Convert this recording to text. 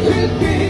could be